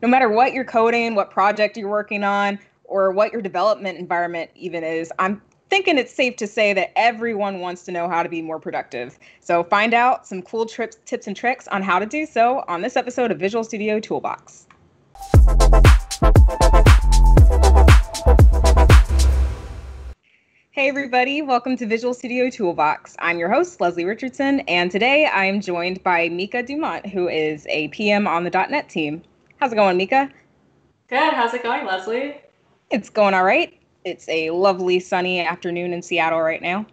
no matter what you're coding, what project you're working on, or what your development environment even is, I'm thinking it's safe to say that everyone wants to know how to be more productive. So find out some cool trips, tips and tricks on how to do so on this episode of Visual Studio Toolbox. Hey everybody, welcome to Visual Studio Toolbox. I'm your host, Leslie Richardson, and today I am joined by Mika Dumont, who is a PM on the .NET team. How's it going, Mika? Good. How's it going, Leslie? It's going all right. It's a lovely sunny afternoon in Seattle right now.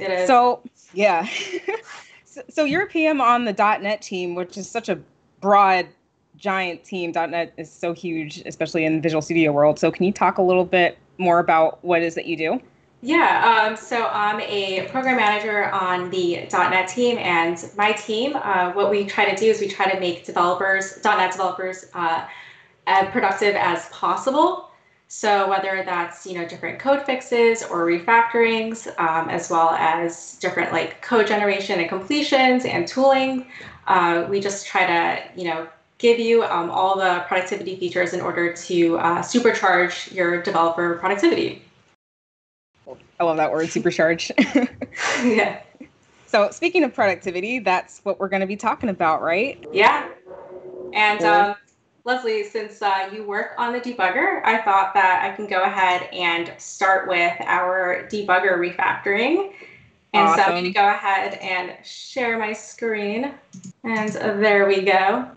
It is. So, yeah. so, so you're a PM on the .NET team, which is such a broad, giant team. .NET is so huge, especially in Visual Studio world. So can you talk a little bit more about what it is that you do? Yeah, um, so I'm a program manager on the .NET team, and my team, uh, what we try to do is we try to make developers, .NET developers, uh, as productive as possible. So whether that's you know different code fixes or refactorings, um, as well as different like code generation and completions and tooling, uh, we just try to you know give you um, all the productivity features in order to uh, supercharge your developer productivity. I love that word, supercharged. yeah. So, speaking of productivity, that's what we're going to be talking about, right? Yeah. And um, Leslie, since uh, you work on the debugger, I thought that I can go ahead and start with our debugger refactoring. And awesome. so I'm going to go ahead and share my screen. And there we go.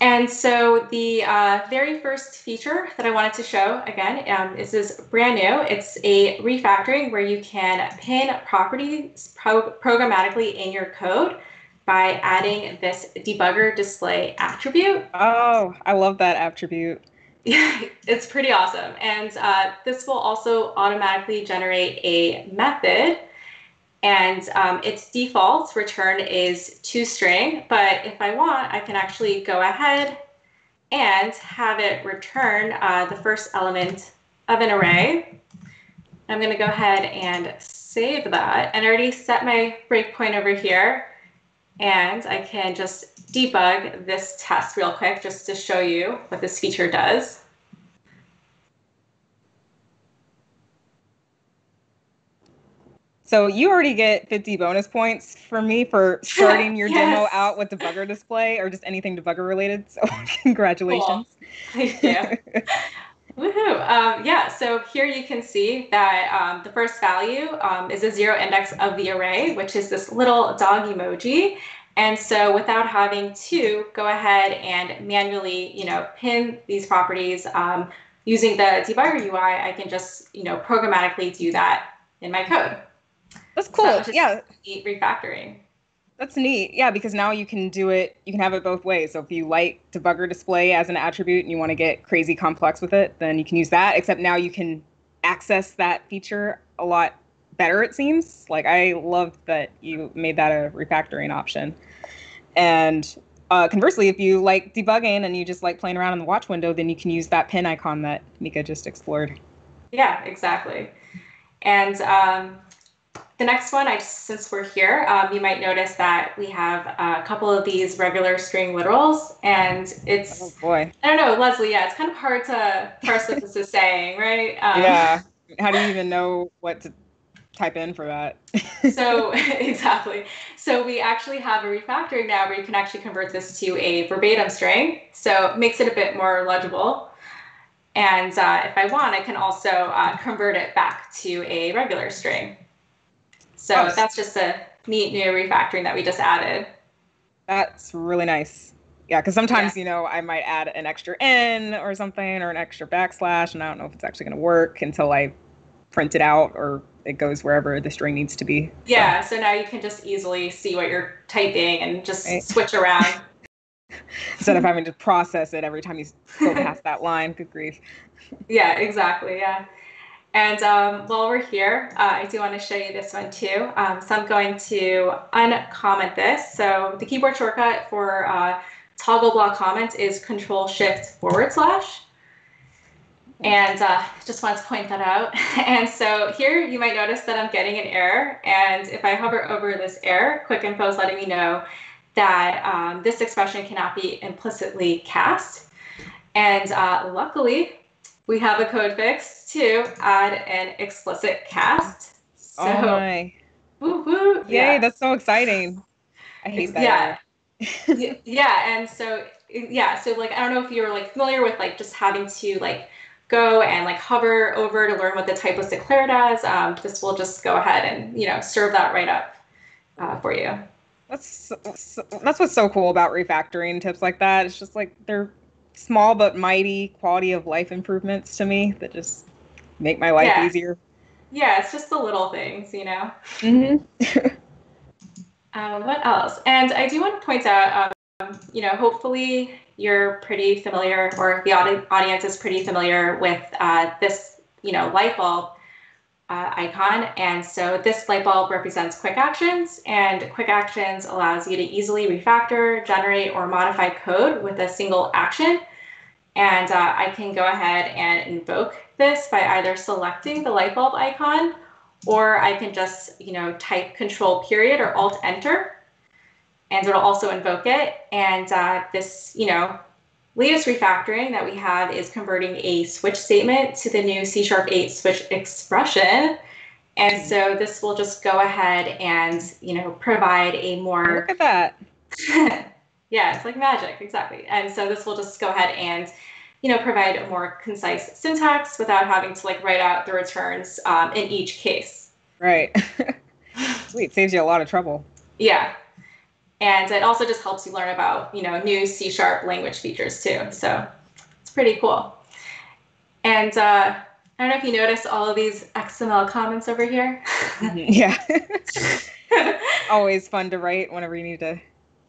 And so the uh, very first feature that I wanted to show, again, um, is this brand new. It's a refactoring where you can pin properties pro programmatically in your code by adding this debugger display attribute. Oh, I love that attribute. Yeah, it's pretty awesome. And uh, this will also automatically generate a method and um, its default return is two toString. But if I want, I can actually go ahead and have it return uh, the first element of an array. I'm going to go ahead and save that. And I already set my breakpoint over here. And I can just debug this test real quick just to show you what this feature does. So you already get 50 bonus points for me for starting your yes. demo out with debugger display or just anything debugger related. So congratulations. Cool. Thank you. Woohoo! Um, yeah, so here you can see that um, the first value um, is a zero index of the array, which is this little dog emoji. And so without having to go ahead and manually, you know, pin these properties um, using the debugger UI, I can just, you know, programmatically do that in my code. That's cool. So yeah. Neat refactoring. That's neat. Yeah, because now you can do it, you can have it both ways. So if you like debugger display as an attribute and you want to get crazy complex with it, then you can use that, except now you can access that feature a lot better, it seems. Like I love that you made that a refactoring option. And uh, conversely, if you like debugging and you just like playing around in the watch window, then you can use that pin icon that Mika just explored. Yeah, exactly. And um, the next one, I since we're here, um, you might notice that we have a couple of these regular string literals, and it's oh boy, I don't know, Leslie. Yeah, it's kind of hard to parse what this is saying, right? Um, yeah. How do you even know what to type in for that? so exactly. So we actually have a refactoring now where you can actually convert this to a verbatim string. So it makes it a bit more legible. And uh, if I want, I can also uh, convert it back to a regular string. So that's just a neat new refactoring that we just added. That's really nice. Yeah, because sometimes, yeah. you know, I might add an extra N or something or an extra backslash, and I don't know if it's actually going to work until I print it out or it goes wherever the string needs to be. Yeah, so, so now you can just easily see what you're typing and just right. switch around. Instead of having to process it every time you go past that line. Good grief. Yeah, exactly. Yeah. And um, while we're here, uh, I do want to show you this one too. Um, so I'm going to uncomment this. So the keyboard shortcut for uh, toggle block comments is Control Shift forward slash. And uh, just wanted to point that out. And so here you might notice that I'm getting an error. And if I hover over this error, Quick Info is letting me know that um, this expression cannot be implicitly cast. And uh, luckily, we have a code fix to add an explicit cast. So, oh my. Woo woo. Yay, yeah. that's so exciting. I hate that. Yeah. yeah, and so yeah, so like I don't know if you're like familiar with like just having to like go and like hover over to learn what the type was declared as. Um, this will just go ahead and you know serve that right up uh, for you. That's that's what's so cool about refactoring tips like that. It's just like they're small but mighty quality of life improvements to me that just make my life yeah. easier. Yeah, it's just the little things, you know. Mm-hmm. um, what else? And I do want to point out, um, you know, hopefully you're pretty familiar, or the audience is pretty familiar with uh, this, you know, light bulb uh, icon. And so this light bulb represents quick actions, and quick actions allows you to easily refactor, generate, or modify code with a single action. And uh, I can go ahead and invoke this by either selecting the light bulb icon, or I can just, you know, type control period or alt enter, and it'll also invoke it. And uh, this, you know, latest refactoring that we have is converting a switch statement to the new C Sharp 8 switch expression. And so this will just go ahead and, you know, provide a more. Look at that. yeah, it's like magic, exactly. And so this will just go ahead and, you know, provide a more concise syntax without having to like write out the returns um, in each case. Right. Sweet, saves you a lot of trouble. Yeah, and it also just helps you learn about you know new C sharp language features too. So it's pretty cool. And uh, I don't know if you noticed all of these XML comments over here. yeah. Always fun to write whenever you need to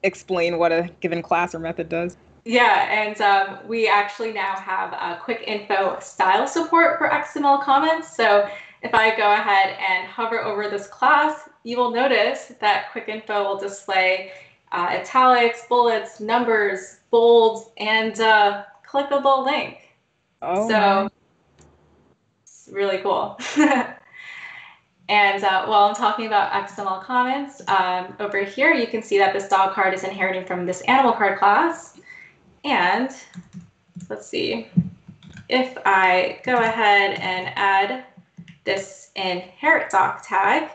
explain what a given class or method does. Yeah, and um, we actually now have a quick info style support for XML comments. So if I go ahead and hover over this class, you will notice that Quick Info will display uh, italics, bullets, numbers, bold, and uh, clickable link. Oh, so it's really cool. and uh, while I'm talking about XML comments, um, over here you can see that this dog card is inheriting from this animal card class. And let's see, if I go ahead and add this inherit doc tag,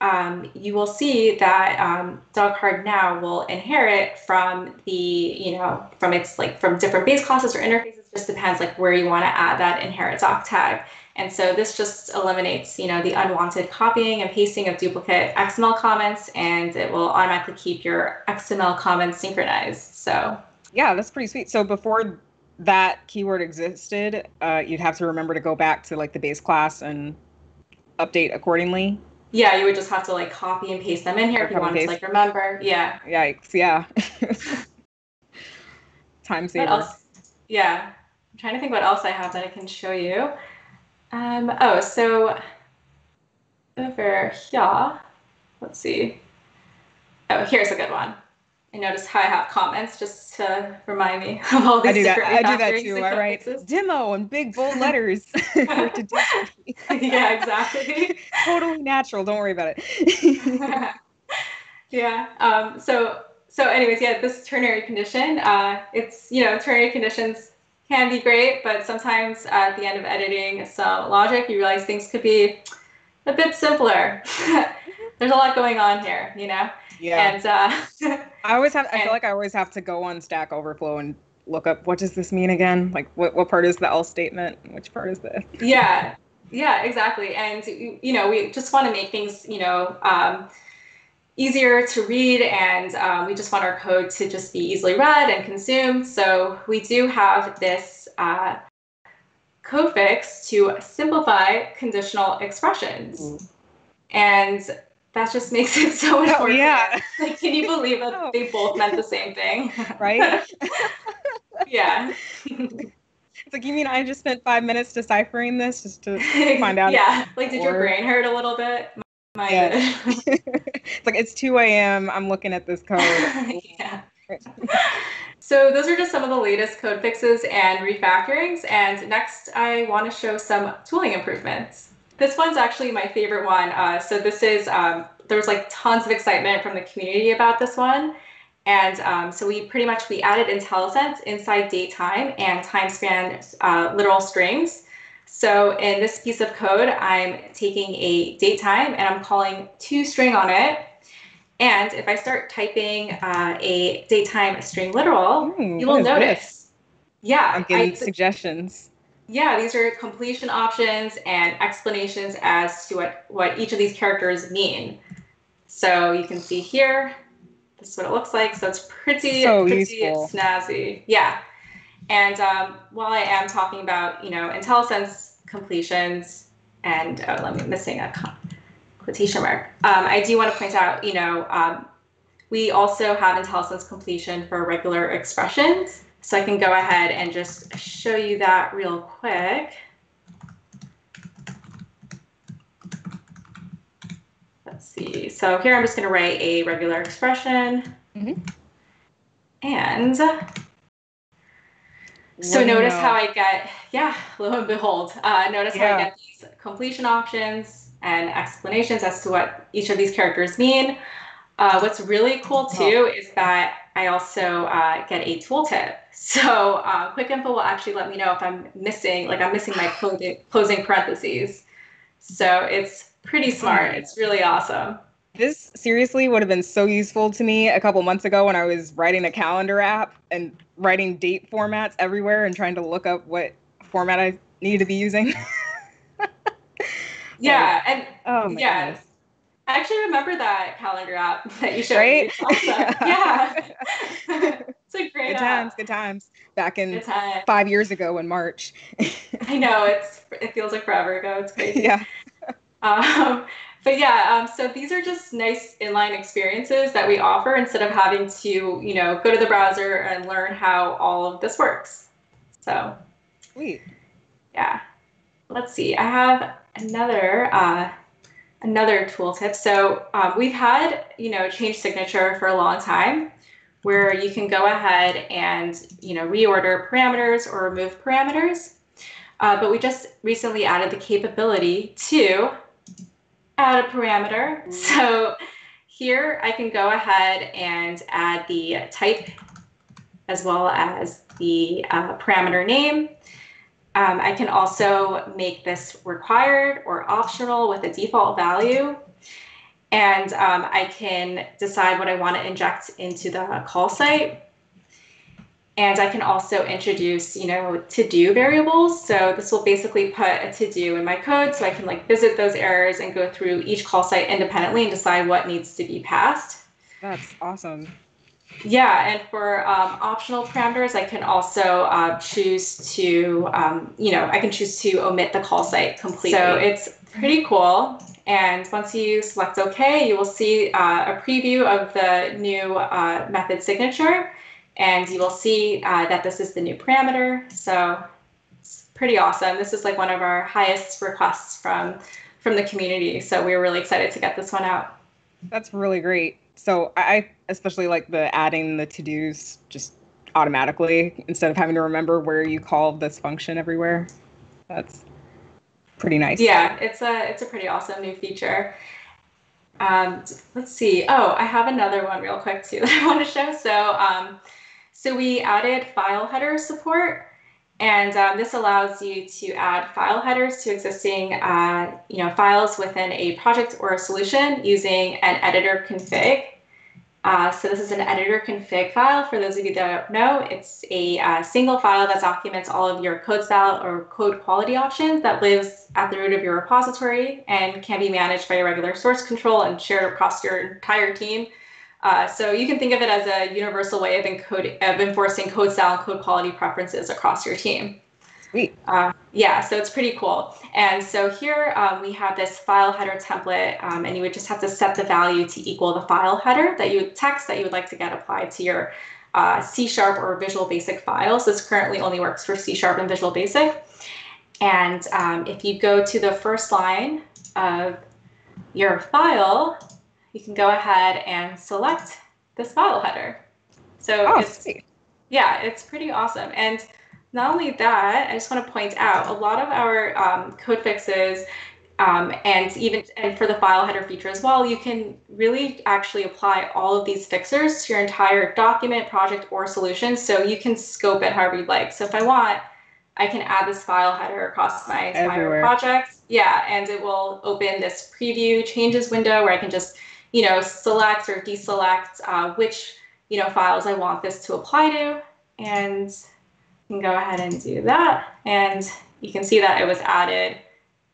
um, you will see that um, dog card now will inherit from the, you know, from its like from different base classes or interfaces. Just depends like where you want to add that inherit doc tag. And so this just eliminates, you know, the unwanted copying and pasting of duplicate XML comments, and it will automatically keep your XML comments synchronized. So yeah, that's pretty sweet. So before that keyword existed, uh, you'd have to remember to go back to like the base class and update accordingly. Yeah, you would just have to like copy and paste them in here or if you wanted to like remember. Yeah. Yikes! Yeah. Time saver. Yeah, I'm trying to think what else I have that I can show you. Um, oh, so over here, let's see. Oh, here's a good one. I noticed how I have comments just to remind me of all these I do that. I do that too. I write demo in big bold letters. yeah, exactly. totally natural. Don't worry about it. yeah. Um, so so anyways, yeah, this ternary condition. Uh, it's you know ternary conditions can be great, but sometimes at the end of editing some logic, you realize things could be a bit simpler. There's a lot going on here, you know. Yeah. And uh, I always have. I feel like I always have to go on Stack Overflow and look up what does this mean again? Like what what part is the else statement? Which part is this? Yeah. Yeah. Exactly. And you know we just want to make things you know. Um, easier to read and um, we just want our code to just be easily read and consumed. So we do have this uh, code fix to simplify conditional expressions. Mm. And that just makes it so much oh, Yeah. Like, can you believe that oh. they both meant the same thing? Right? yeah. It's like, you mean I just spent five minutes deciphering this just to find out? yeah. Like, did your brain hurt a little bit? My yeah. it's like, it's 2 a.m. I'm looking at this code. yeah. So those are just some of the latest code fixes and refactorings. And next, I want to show some tooling improvements. This one's actually my favorite one. Uh, so this is, um, there's like tons of excitement from the community about this one. And um, so we pretty much we added IntelliSense inside datetime and time span uh, literal strings. So in this piece of code, I'm taking a datetime and I'm calling toString on it. And if I start typing uh, a datetime string literal, mm, you will notice. This? Yeah, I'm getting I, suggestions. Yeah, these are completion options and explanations as to what, what each of these characters mean. So you can see here, this is what it looks like. So it's pretty, so pretty useful. snazzy. Yeah. And um, while I am talking about, you know, IntelliSense completions, and oh, let me missing a quotation mark. Um, I do want to point out, you know, um, we also have IntelliSense completion for regular expressions. So I can go ahead and just show you that real quick. Let's see. So here I'm just going to write a regular expression. Mm -hmm. And so notice how I get, yeah, lo and behold, uh, notice yeah. how I get these completion options and explanations as to what each of these characters mean. Uh, what's really cool too is that I also uh, get a tooltip. So uh, Quick Info will actually let me know if I'm missing, like I'm missing my closing, closing parentheses. So it's pretty smart. It's really awesome. This seriously would have been so useful to me a couple months ago when I was writing a calendar app and writing date formats everywhere and trying to look up what format I needed to be using. yeah, like, and oh my yeah. Goodness. I actually remember that calendar app that you showed right? me. yeah. it's a great good times, good times. Back in time. five years ago in March. I know it's it feels like forever ago. It's crazy. Yeah. Um, but yeah, um, so these are just nice inline experiences that we offer instead of having to, you know, go to the browser and learn how all of this works. So, sweet. Yeah. Let's see. I have another uh, another tooltip. So um, we've had, you know, change signature for a long time, where you can go ahead and, you know, reorder parameters or remove parameters. Uh, but we just recently added the capability to add a parameter. So here I can go ahead and add the type as well as the uh, parameter name. Um, I can also make this required or optional with a default value. And um, I can decide what I want to inject into the call site. And I can also introduce, you know, to-do variables. So this will basically put a to-do in my code so I can like visit those errors and go through each call site independently and decide what needs to be passed. That's awesome. Yeah, and for um, optional parameters, I can also uh, choose to, um, you know, I can choose to omit the call site completely. So it's pretty cool. And once you select OK, you will see uh, a preview of the new uh, method signature and you will see uh, that this is the new parameter. So it's pretty awesome. This is like one of our highest requests from from the community. So we were really excited to get this one out. That's really great. So I especially like the adding the to-dos just automatically instead of having to remember where you call this function everywhere. That's pretty nice. Yeah, it's a it's a pretty awesome new feature. Um, let's see. Oh, I have another one real quick too that I want to show. So um, so we added file header support, and um, this allows you to add file headers to existing uh, you know, files within a project or a solution using an editor config. Uh, so this is an editor config file. For those of you that don't know, it's a uh, single file that documents all of your code style or code quality options that lives at the root of your repository and can be managed by a regular source control and shared across your entire team uh, so you can think of it as a universal way of, encode, of enforcing code style and code quality preferences across your team. Sweet. Uh, yeah, so it's pretty cool. And so here um, we have this file header template, um, and you would just have to set the value to equal the file header that you text that you would like to get applied to your uh, C Sharp or Visual Basic files. This currently only works for C Sharp and Visual Basic. And um, if you go to the first line of your file, you can go ahead and select this file header. So oh, it's, sweet. yeah, it's pretty awesome. And not only that, I just want to point out a lot of our um, code fixes Um, and even and for the file header feature as well, you can really actually apply all of these fixers to your entire document, project, or solution. So you can scope it however you'd like. So if I want, I can add this file header across my entire Everywhere. project. Yeah, and it will open this preview changes window where I can just, you know, select or deselect uh, which, you know, files I want this to apply to. And you can go ahead and do that. And you can see that it was added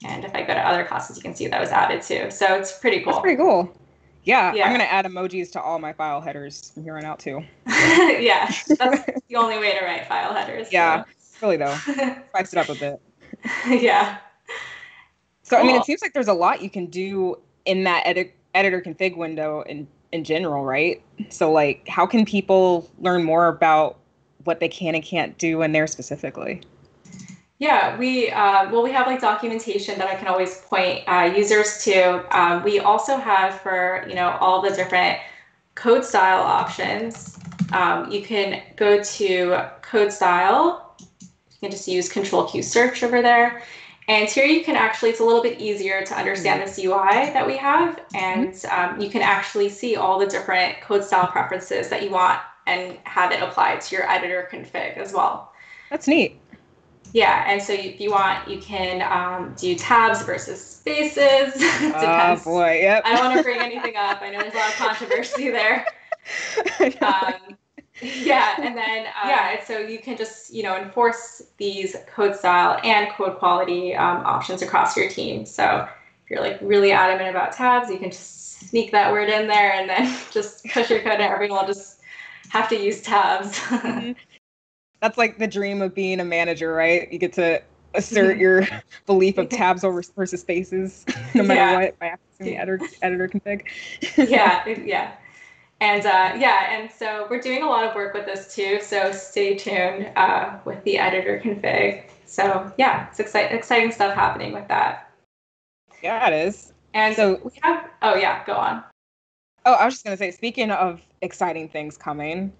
and if I go to other classes, you can see that was added too. So it's pretty cool. That's pretty cool. Yeah, yeah. I'm gonna add emojis to all my file headers from here on out too. yeah, that's the only way to write file headers. Yeah, so. really though, spice it up a bit. yeah. So cool. I mean, it seems like there's a lot you can do in that edit editor config window in in general, right? So like, how can people learn more about what they can and can't do in there specifically? Yeah, we uh, well we have like documentation that I can always point uh, users to. Um, we also have for you know all the different code style options. Um, you can go to code style. You can just use Control Q search over there. And here you can actually, it's a little bit easier to understand this UI that we have. And um, you can actually see all the different code style preferences that you want and have it applied to your editor config as well. That's neat. Yeah, and so if you want, you can um, do tabs versus spaces. Oh boy, yep. I don't want to bring anything up. I know there's a lot of controversy there. Um, yeah, and then uh, yeah, so you can just you know enforce these code style and code quality um, options across your team. So if you're like really adamant about tabs, you can just sneak that word in there and then just push your code, and everyone will just have to use tabs. Mm-hmm that's like the dream of being a manager, right? You get to assert your belief of tabs over versus spaces, no matter yeah. what, by accessing the editor, editor config. yeah, yeah. And uh, yeah, and so we're doing a lot of work with this too. So stay tuned uh, with the editor config. So yeah, it's exciting, exciting stuff happening with that. Yeah, it is. And so we have. Oh yeah, go on. Oh, I was just gonna say, speaking of exciting things coming,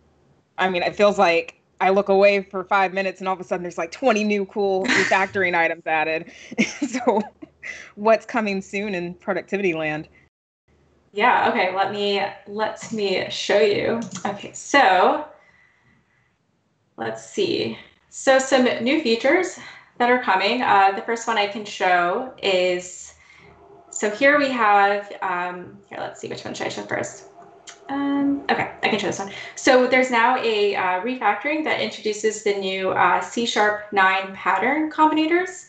I mean, it feels like I look away for five minutes and all of a sudden there's like 20 new cool refactoring items added. so what's coming soon in productivity land? Yeah, okay, let me let me show you. Okay, so let's see. So some new features that are coming. Uh, the first one I can show is, so here we have, um, here, let's see, which one should I show first? Um, okay, I can show this one. So there's now a uh, refactoring that introduces the new uh, C Sharp 9 pattern combinators.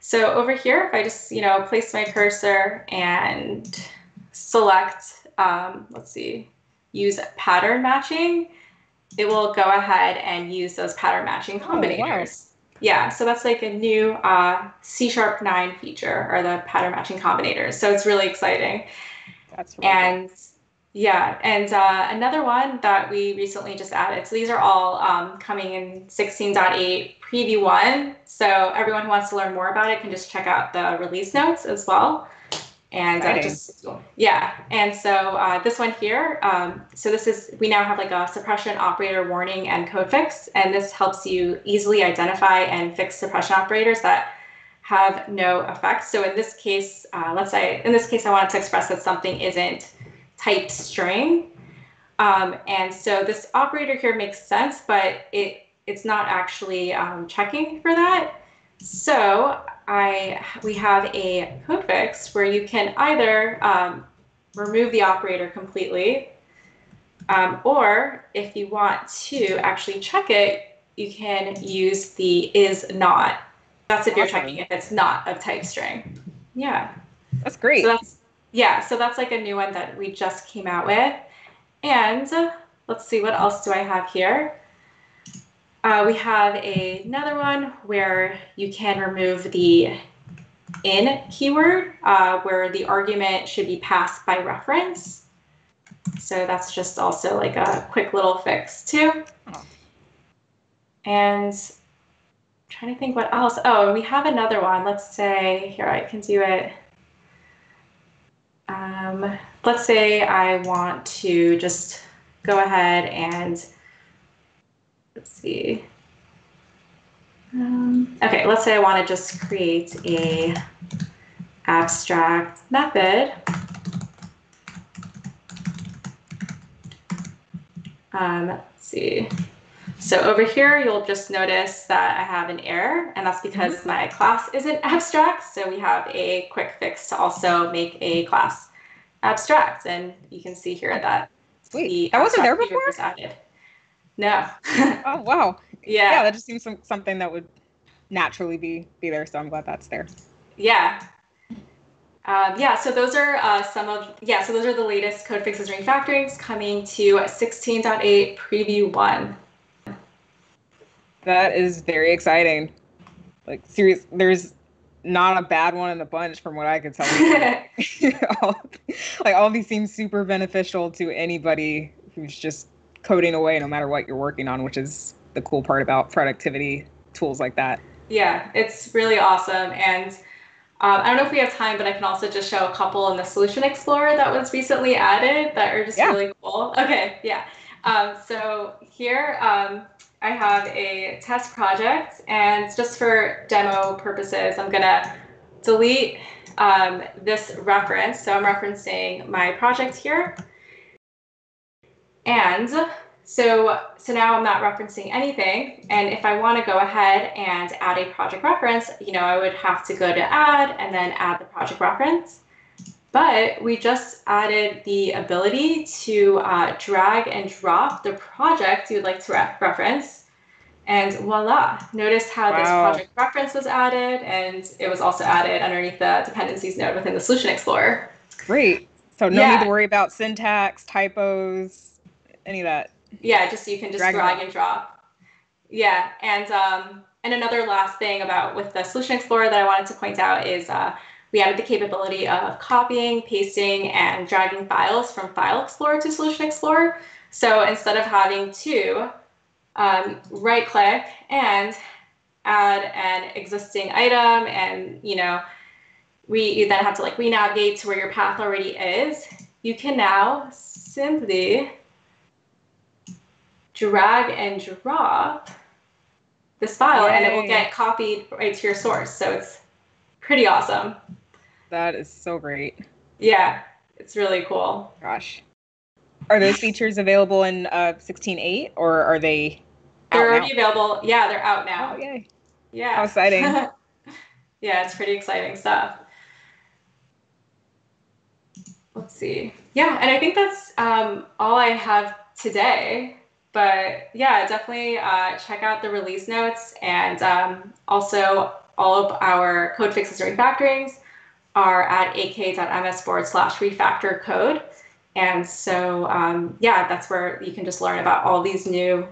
So over here, if I just, you know, place my cursor and select, um, let's see, use pattern matching, it will go ahead and use those pattern matching combinators. Oh. Yeah, so that's like a new uh, C Sharp 9 feature, or the pattern matching combinators. So it's really exciting. That's really and cool yeah, and uh, another one that we recently just added. So these are all um, coming in 16.8 preview one. So everyone who wants to learn more about it can just check out the release notes as well. And uh, just yeah, and so uh, this one here. Um, so this is we now have like a suppression operator warning and code fix, and this helps you easily identify and fix suppression operators that have no effect. So in this case, uh, let's say in this case, I wanted to express that something isn't type string. Um, and so this operator here makes sense, but it it's not actually um, checking for that. So I we have a code fix where you can either um, remove the operator completely, um, or if you want to actually check it, you can use the is not. That's if you're checking if it's not of type string. Yeah. That's great. So that's yeah, so that's like a new one that we just came out with. And let's see, what else do I have here? Uh, we have a, another one where you can remove the in keyword, uh, where the argument should be passed by reference. So that's just also like a quick little fix too. And I'm trying to think what else. Oh, we have another one. Let's say, here, I can do it. Um, let's say I want to just go ahead and let's see. Um, okay, let's say I want to just create a abstract method. Um, let's see. So over here, you'll just notice that I have an error, and that's because my class isn't abstract. So we have a quick fix to also make a class abstract. And you can see here that Sweet. that wasn't there before? Was added. No. oh, wow. Yeah. Yeah, that just seems some, something that would naturally be, be there. So I'm glad that's there. Yeah. Um, yeah, so those are uh, some of, yeah, so those are the latest code fixes and refactorings coming to 16.8 preview one. That is very exciting. Like serious, there's not a bad one in the bunch from what I could tell you. all, like all these seem super beneficial to anybody who's just coding away no matter what you're working on, which is the cool part about productivity tools like that. Yeah, it's really awesome. And um, I don't know if we have time, but I can also just show a couple in the Solution Explorer that was recently added that are just yeah. really cool. Okay, yeah. Um, so here, um, I have a test project and just for demo purposes, I'm gonna delete um, this reference. So I'm referencing my project here. And so, so now I'm not referencing anything. And if I wanna go ahead and add a project reference, you know, I would have to go to add and then add the project reference. But we just added the ability to uh, drag and drop the project you would like to re reference. And voila, notice how wow. this project reference was added and it was also added underneath the dependencies node within the Solution Explorer. Great. So no yeah. need to worry about syntax, typos, any of that. Yeah, just so you can just drag, drag and drop. Yeah, and um, and another last thing about with the Solution Explorer that I wanted to point out is uh, we added the capability of copying, pasting, and dragging files from File Explorer to Solution Explorer. So instead of having to um, right click and add an existing item and you know we you then have to like re-navigate to where your path already is, you can now simply drag and drop this file Yay. and it will get copied right to your source. So it's pretty awesome. That is so great. Yeah, it's really cool. Gosh. Are those features available in uh, 16.8 or are they They're already now? available. Yeah, they're out now. Oh, yay. Yeah. How exciting. yeah, it's pretty exciting stuff. Let's see. Yeah, and I think that's um, all I have today. But yeah, definitely uh, check out the release notes and um, also all of our code fixes and refactorings are at aka.ms forward slash refactor code. And so, um, yeah, that's where you can just learn about all these new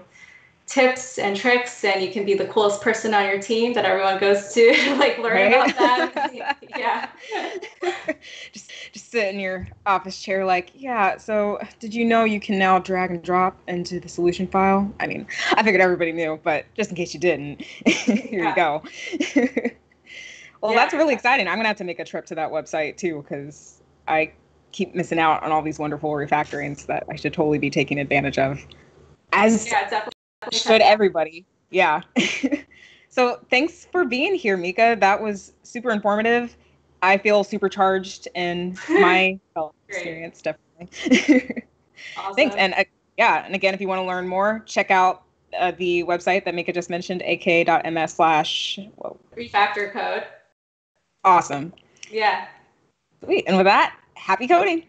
tips and tricks and you can be the coolest person on your team that everyone goes to like learn right? about them yeah just just sit in your office chair like yeah so did you know you can now drag and drop into the solution file i mean i figured everybody knew but just in case you didn't here you go well, yeah. that's really exciting. I'm gonna have to make a trip to that website too because I keep missing out on all these wonderful refactorings that I should totally be taking advantage of. As yeah, definitely. should everybody. Yeah. so thanks for being here, Mika. That was super informative. I feel supercharged in my experience, definitely. awesome. Thanks. And uh, yeah, and again, if you want to learn more, check out uh, the website that Mika just mentioned, aka.ms slash refactor code. Awesome. Yeah. Sweet. And with that, happy coding.